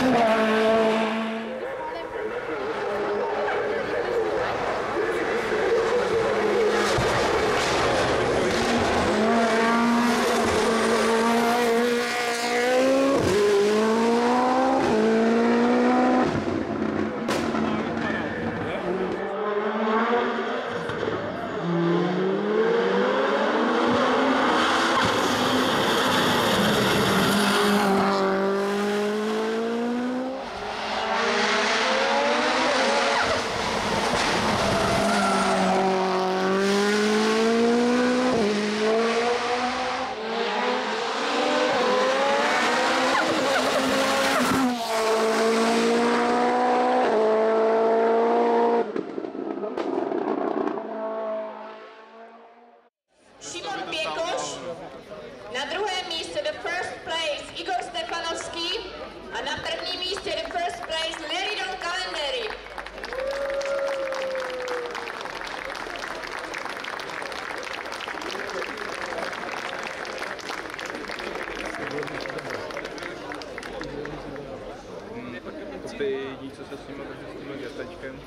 Yeah. Nevědí, co se s nimi, takže s tím dětečkem.